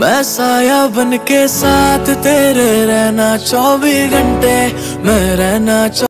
मैं साया बन के साथ तेरे रहना चौबीस घंटे मैं रहना